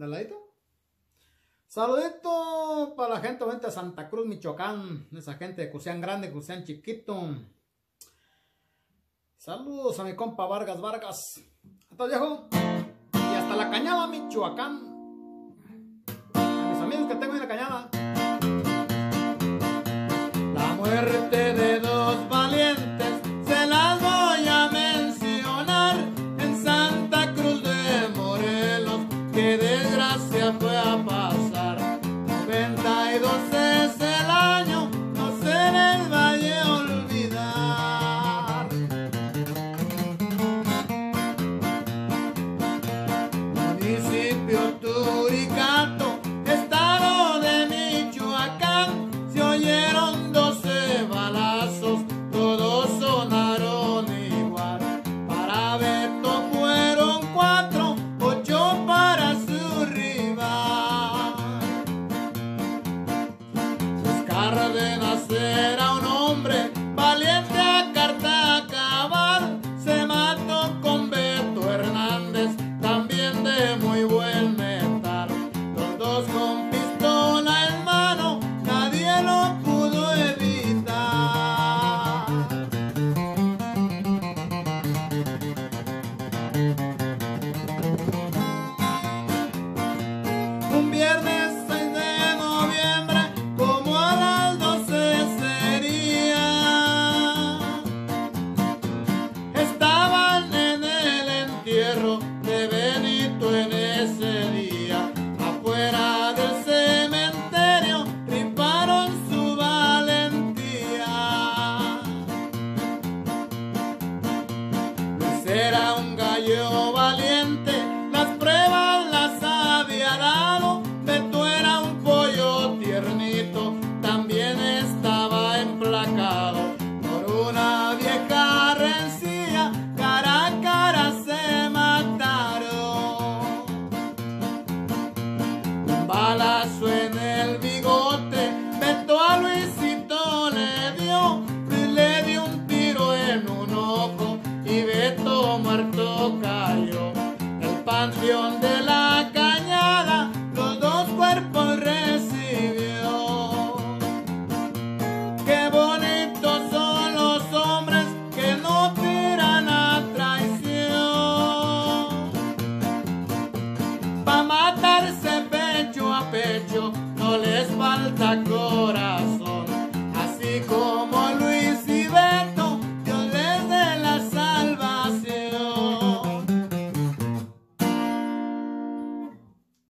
de ladito. Saludito para la gente, de Santa Cruz, Michoacán, esa gente de Cuseán Grande, Cuseán Chiquito. Saludos a mi compa Vargas Vargas. Hasta viejo. Y hasta la cañada, Michoacán. Marcela. Cárdenas era un hombre valiente a carta cabal. Se mató con Beto Hernández, también de muy buen metal. Los dos con pistola en mano, nadie lo pudo evitar. Un viernes de Benito en ese día. Afuera del cementerio riparon su valentía. Luis era un gallo balazo en el bigote, Beto a Luisito le dio, Luis le dio un tiro en un ojo y Beto muerto cayó. El panteón de la no les falta corazón.